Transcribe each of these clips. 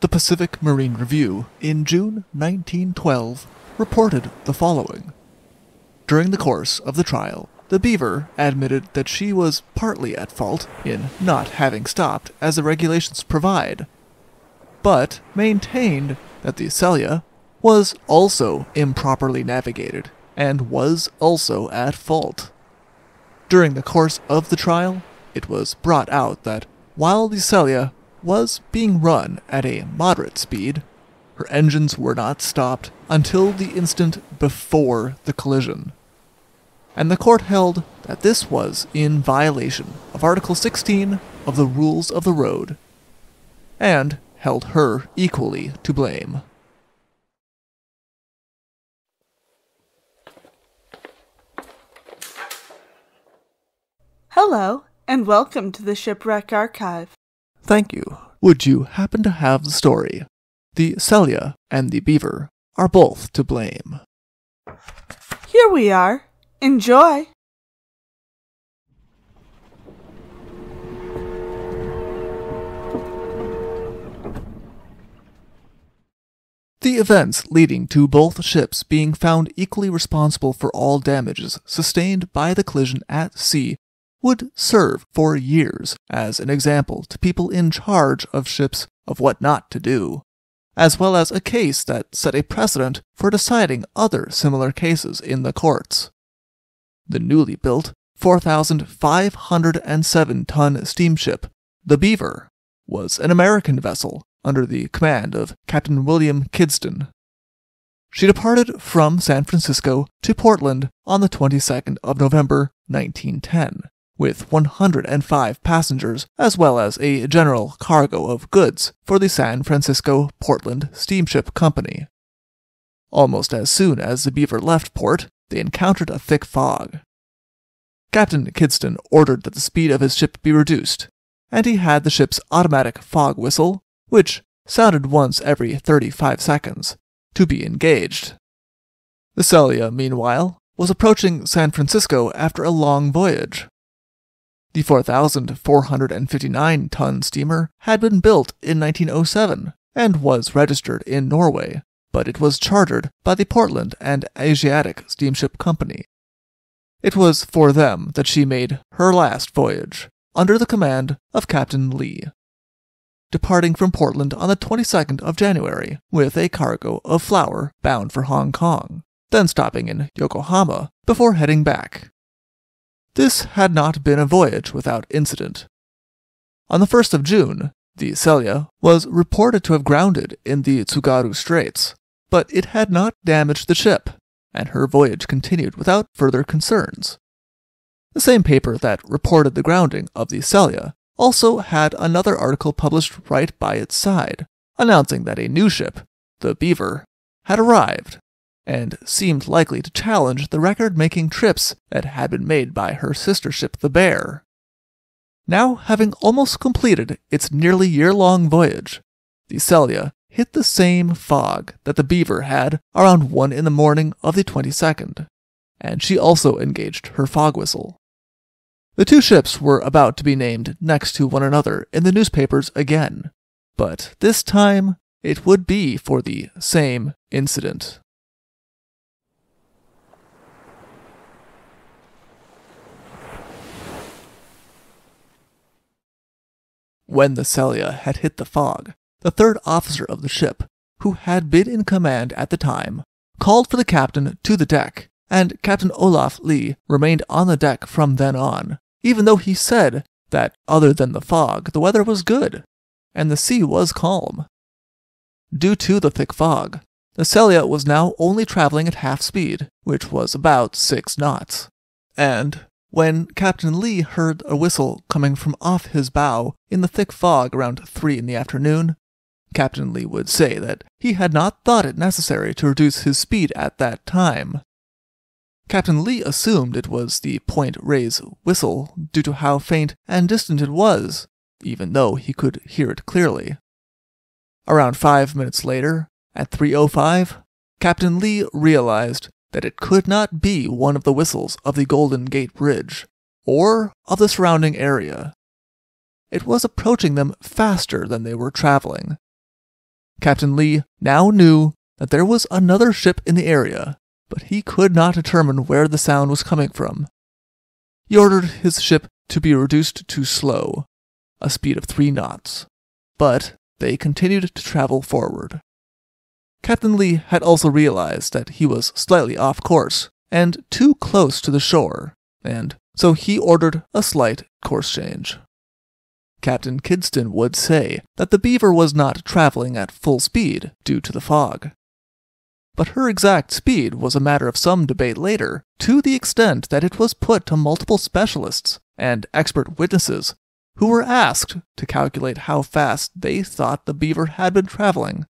The Pacific Marine Review, in June 1912, reported the following. During the course of the trial, the Beaver admitted that she was partly at fault in not having stopped as the regulations provide, but maintained that the Selja was also improperly navigated and was also at fault. During the course of the trial, it was brought out that while the Selja was being run at a moderate speed, her engines were not stopped until the instant before the collision. And the court held that this was in violation of Article 16 of the Rules of the Road, and held her equally to blame. Hello, and welcome to the Shipwreck Archive. Thank you. Would you happen to have the story? The Selja and the Beaver are both to blame. Here we are. Enjoy! The events leading to both ships being found equally responsible for all damages sustained by the collision at sea would serve for years as an example to people in charge of ships of what not to do, as well as a case that set a precedent for deciding other similar cases in the courts. The newly built 4,507 ton steamship, the Beaver, was an American vessel under the command of Captain William Kidston. She departed from San Francisco to Portland on the 22nd of November 1910 with 105 passengers as well as a general cargo of goods for the San Francisco Portland Steamship Company. Almost as soon as the Beaver left port, they encountered a thick fog. Captain Kidston ordered that the speed of his ship be reduced, and he had the ship's automatic fog whistle which sounded once every 35 seconds, to be engaged. The Selja, meanwhile, was approaching San Francisco after a long voyage. The 4,459 ton steamer had been built in 1907 and was registered in Norway, but it was chartered by the Portland and Asiatic Steamship Company. It was for them that she made her last voyage, under the command of Captain Lee departing from Portland on the 22nd of January with a cargo of flour bound for Hong Kong, then stopping in Yokohama before heading back. This had not been a voyage without incident. On the 1st of June, the Selja was reported to have grounded in the Tsugaru Straits, but it had not damaged the ship, and her voyage continued without further concerns. The same paper that reported the grounding of the Selja also had another article published right by its side, announcing that a new ship, the Beaver, had arrived, and seemed likely to challenge the record making trips that had been made by her sister ship, the Bear. Now, having almost completed its nearly year long voyage, the Selja hit the same fog that the Beaver had around 1 in the morning of the 22nd, and she also engaged her fog whistle. The two ships were about to be named next to one another in the newspapers again, but this time it would be for the same incident. When the Selja had hit the fog, the third officer of the ship, who had been in command at the time, called for the captain to the deck, and Captain Olaf Lee remained on the deck from then on, even though he said that, other than the fog, the weather was good, and the sea was calm. Due to the thick fog, the Selja was now only traveling at half speed, which was about six knots. And when Captain Lee heard a whistle coming from off his bow in the thick fog around three in the afternoon, Captain Lee would say that he had not thought it necessary to reduce his speed at that time, Captain Lee assumed it was the Point Reyes whistle due to how faint and distant it was, even though he could hear it clearly. Around five minutes later, at 3.05, Captain Lee realized that it could not be one of the whistles of the Golden Gate Bridge, or of the surrounding area. It was approaching them faster than they were traveling. Captain Lee now knew that there was another ship in the area, but he could not determine where the sound was coming from. He ordered his ship to be reduced to slow, a speed of three knots, but they continued to travel forward. Captain Lee had also realized that he was slightly off course and too close to the shore, and so he ordered a slight course change. Captain Kidston would say that the Beaver was not traveling at full speed due to the fog. But her exact speed was a matter of some debate later, to the extent that it was put to multiple specialists and expert witnesses who were asked to calculate how fast they thought the Beaver had been traveling.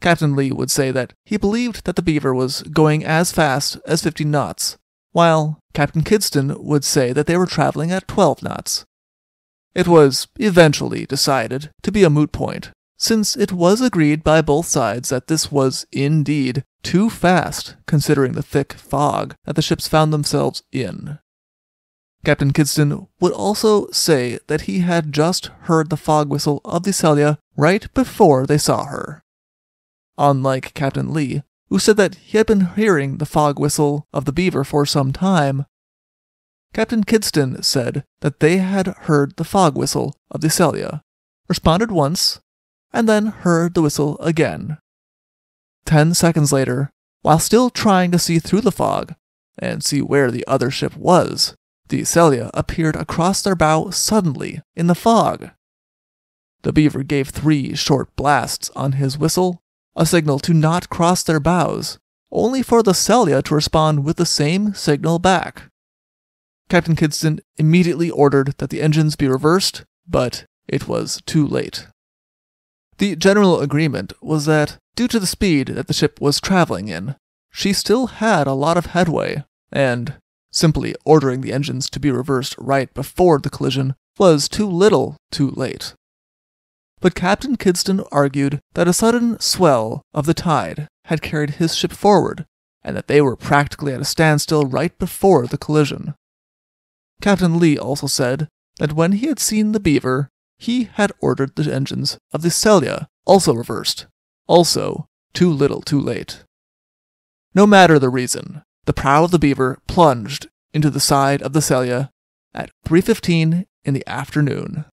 Captain Lee would say that he believed that the Beaver was going as fast as 50 knots, while Captain Kidston would say that they were traveling at 12 knots. It was eventually decided to be a moot point, since it was agreed by both sides that this was indeed too fast considering the thick fog that the ships found themselves in. Captain Kidston would also say that he had just heard the fog whistle of the Selja right before they saw her. Unlike Captain Lee, who said that he had been hearing the fog whistle of the Beaver for some time, Captain Kidston said that they had heard the fog whistle of the Selja, responded once, and then heard the whistle again. Ten seconds later, while still trying to see through the fog and see where the other ship was, the Selja appeared across their bow suddenly in the fog. The beaver gave three short blasts on his whistle, a signal to not cross their bows, only for the Selja to respond with the same signal back. Captain Kidston immediately ordered that the engines be reversed, but it was too late. The general agreement was that, due to the speed that the ship was traveling in, she still had a lot of headway, and simply ordering the engines to be reversed right before the collision was too little too late. But Captain Kidston argued that a sudden swell of the tide had carried his ship forward, and that they were practically at a standstill right before the collision. Captain Lee also said that when he had seen the Beaver, he had ordered the engines of the Selja also reversed. Also, too little too late. No matter the reason, the prow of the Beaver plunged into the side of the Selja at 3:15 in the afternoon.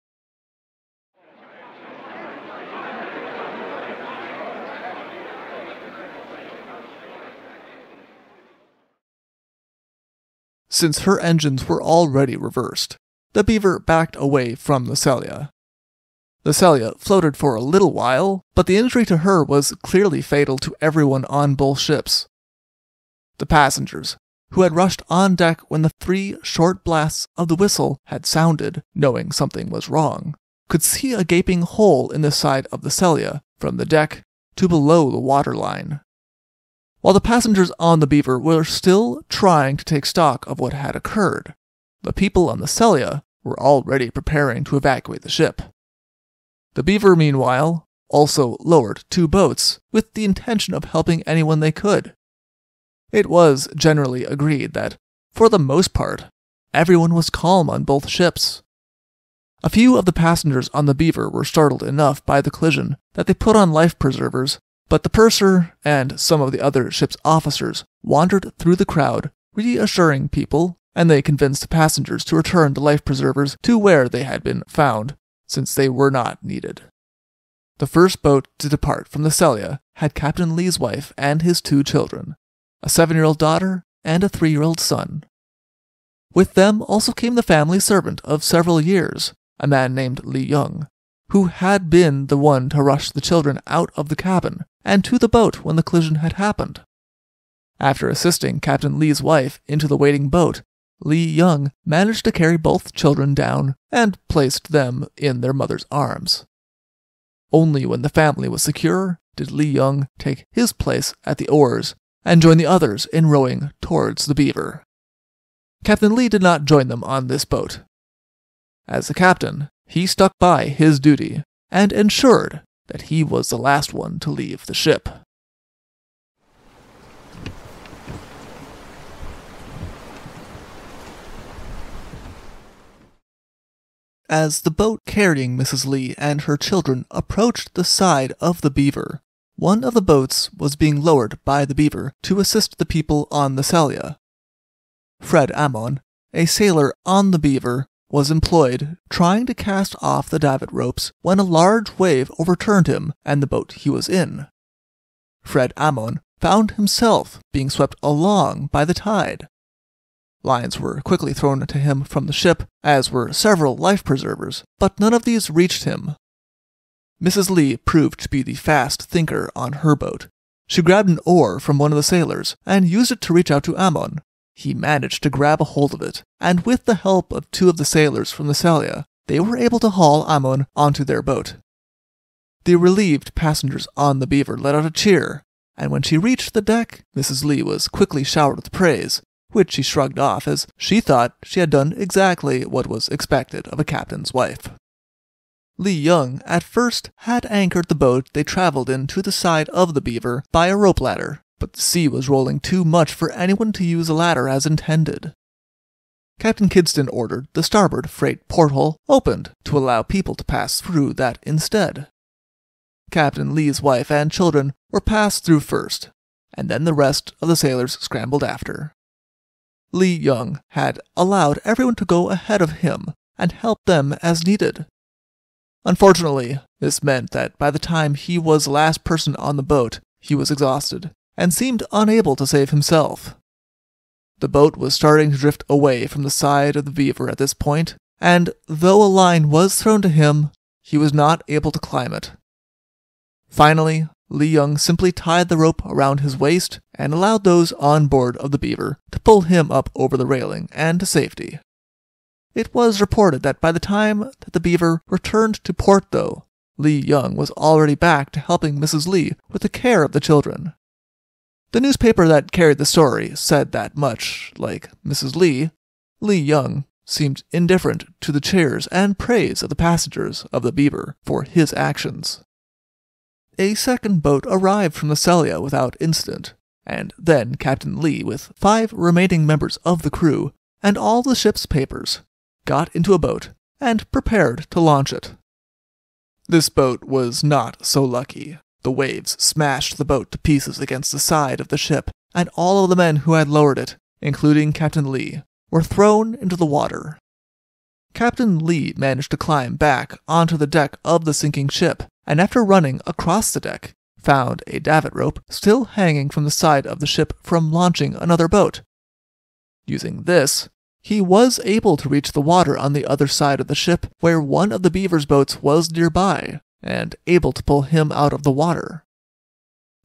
Since her engines were already reversed, the Beaver backed away from the Selja. The Selja floated for a little while, but the injury to her was clearly fatal to everyone on both ships. The passengers, who had rushed on deck when the three short blasts of the whistle had sounded, knowing something was wrong, could see a gaping hole in the side of the Selja from the deck to below the waterline. While the passengers on the Beaver were still trying to take stock of what had occurred, the people on the Selja were already preparing to evacuate the ship. The Beaver, meanwhile, also lowered two boats with the intention of helping anyone they could. It was generally agreed that, for the most part, everyone was calm on both ships. A few of the passengers on the Beaver were startled enough by the collision that they put on life preservers but the purser and some of the other ship's officers wandered through the crowd, reassuring people, and they convinced passengers to return the life preservers to where they had been found, since they were not needed. The first boat to depart from the Selja had Captain Lee's wife and his two children, a seven year old daughter and a three year old son. With them also came the family servant of several years, a man named Lee Young, who had been the one to rush the children out of the cabin and to the boat when the collision had happened. After assisting Captain Lee's wife into the waiting boat, Lee Young managed to carry both children down and placed them in their mother's arms. Only when the family was secure did Lee Young take his place at the oars and join the others in rowing towards the beaver. Captain Lee did not join them on this boat. As the captain, he stuck by his duty and ensured that he was the last one to leave the ship. As the boat carrying Mrs. Lee and her children approached the side of the Beaver, one of the boats was being lowered by the Beaver to assist the people on the Selja. Fred Ammon, a sailor on the Beaver, was employed trying to cast off the davit ropes when a large wave overturned him and the boat he was in. Fred Ammon found himself being swept along by the tide. Lines were quickly thrown to him from the ship, as were several life preservers, but none of these reached him. Mrs. Lee proved to be the fast thinker on her boat. She grabbed an oar from one of the sailors and used it to reach out to Ammon. He managed to grab a hold of it, and with the help of two of the sailors from the Selja, they were able to haul Ammon onto their boat. The relieved passengers on the Beaver let out a cheer, and when she reached the deck, Mrs. Lee was quickly showered with praise, which she shrugged off as she thought she had done exactly what was expected of a captain's wife. Lee Young at first had anchored the boat they traveled in to the side of the Beaver by a rope ladder, but the sea was rolling too much for anyone to use a ladder as intended. Captain Kidston ordered the starboard freight porthole opened to allow people to pass through that instead. Captain Lee's wife and children were passed through first, and then the rest of the sailors scrambled after. Lee Young had allowed everyone to go ahead of him and help them as needed. Unfortunately, this meant that by the time he was the last person on the boat, he was exhausted and seemed unable to save himself. The boat was starting to drift away from the side of the Beaver at this point, and though a line was thrown to him, he was not able to climb it. Finally, Lee Young simply tied the rope around his waist and allowed those on board of the Beaver to pull him up over the railing and to safety. It was reported that by the time that the Beaver returned to port, though, Lee Young was already back to helping Mrs. Lee with the care of the children. The newspaper that carried the story said that much like Mrs. Lee, Lee Young seemed indifferent to the cheers and praise of the passengers of the Beaver for his actions a second boat arrived from the Selja without incident, and then Captain Lee, with five remaining members of the crew and all the ship's papers, got into a boat and prepared to launch it. This boat was not so lucky. The waves smashed the boat to pieces against the side of the ship, and all of the men who had lowered it, including Captain Lee, were thrown into the water. Captain Lee managed to climb back onto the deck of the sinking ship and after running across the deck, found a davit rope still hanging from the side of the ship from launching another boat. Using this, he was able to reach the water on the other side of the ship where one of the beaver's boats was nearby, and able to pull him out of the water.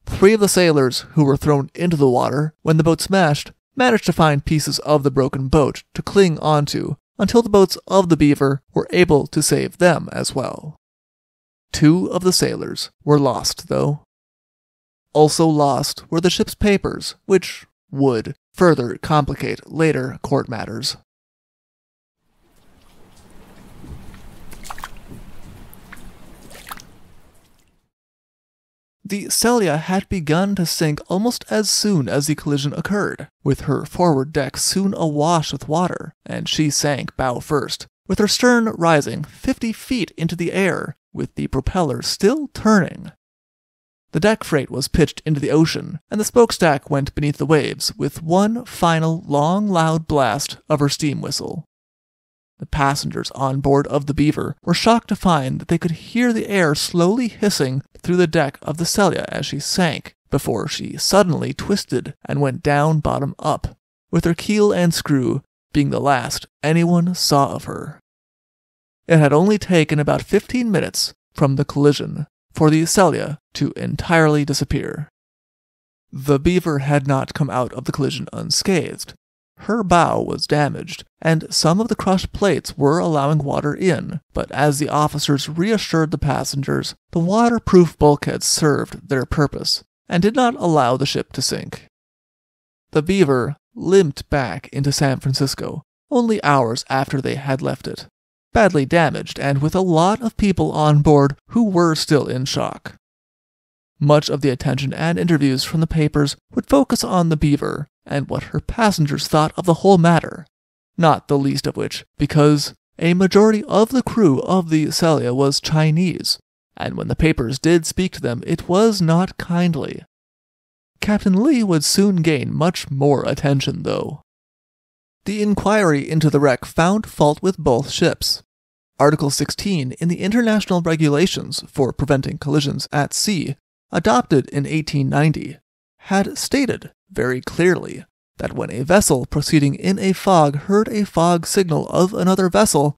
Three of the sailors who were thrown into the water when the boat smashed managed to find pieces of the broken boat to cling onto until the boats of the beaver were able to save them as well. Two of the sailors were lost, though. Also lost were the ship's papers, which would further complicate later court matters. The Selja had begun to sink almost as soon as the collision occurred, with her forward deck soon awash with water, and she sank bow first, with her stern rising fifty feet into the air with the propeller still turning. The deck freight was pitched into the ocean, and the smokestack went beneath the waves with one final long loud blast of her steam whistle. The passengers on board of the Beaver were shocked to find that they could hear the air slowly hissing through the deck of the Selja as she sank, before she suddenly twisted and went down bottom up, with her keel and screw being the last anyone saw of her. It had only taken about 15 minutes from the collision for the Selja to entirely disappear. The Beaver had not come out of the collision unscathed. Her bow was damaged, and some of the crushed plates were allowing water in, but as the officers reassured the passengers, the waterproof bulkheads served their purpose and did not allow the ship to sink. The Beaver limped back into San Francisco only hours after they had left it badly damaged and with a lot of people on board who were still in shock. Much of the attention and interviews from the papers would focus on the Beaver and what her passengers thought of the whole matter, not the least of which because a majority of the crew of the Selja was Chinese, and when the papers did speak to them, it was not kindly. Captain Lee would soon gain much more attention, though. The inquiry into the wreck found fault with both ships. Article 16 in the International Regulations for Preventing Collisions at Sea, adopted in 1890, had stated very clearly that when a vessel proceeding in a fog heard a fog signal of another vessel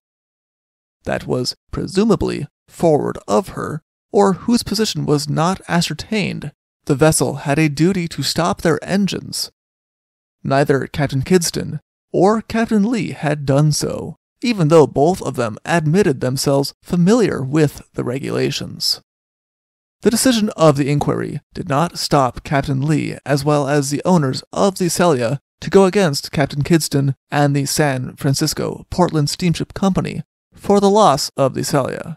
that was presumably forward of her, or whose position was not ascertained, the vessel had a duty to stop their engines. Neither Captain Kidston or Captain Lee had done so, even though both of them admitted themselves familiar with the regulations. The decision of the inquiry did not stop Captain Lee as well as the owners of the Selja to go against Captain Kidston and the San Francisco Portland Steamship Company for the loss of the Selja.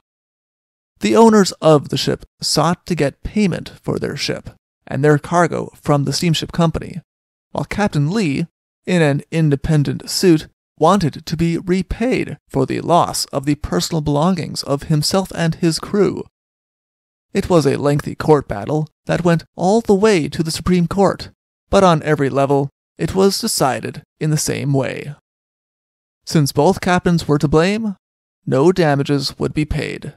The owners of the ship sought to get payment for their ship and their cargo from the steamship company, while Captain Lee, in an independent suit, wanted to be repaid for the loss of the personal belongings of himself and his crew. It was a lengthy court battle that went all the way to the Supreme Court, but on every level it was decided in the same way. Since both captains were to blame, no damages would be paid.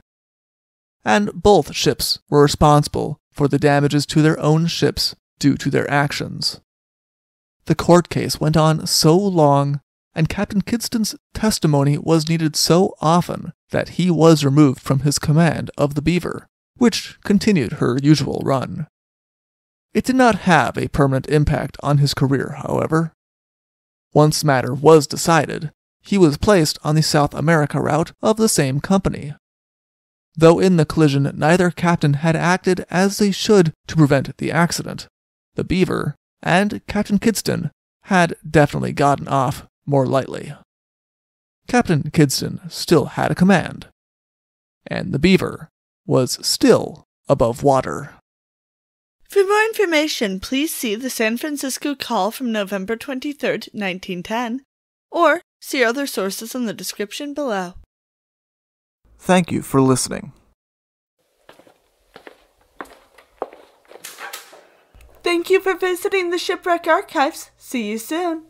And both ships were responsible for the damages to their own ships due to their actions. The court case went on so long, and Captain Kidston's testimony was needed so often that he was removed from his command of the Beaver, which continued her usual run. It did not have a permanent impact on his career, however. Once matter was decided, he was placed on the South America route of the same company. Though in the collision neither captain had acted as they should to prevent the accident, the Beaver and Captain Kidston had definitely gotten off more lightly. Captain Kidston still had a command, and the Beaver was still above water. For more information, please see the San Francisco call from November 23, 1910, or see other sources in the description below. Thank you for listening. Thank you for visiting the Shipwreck Archives. See you soon.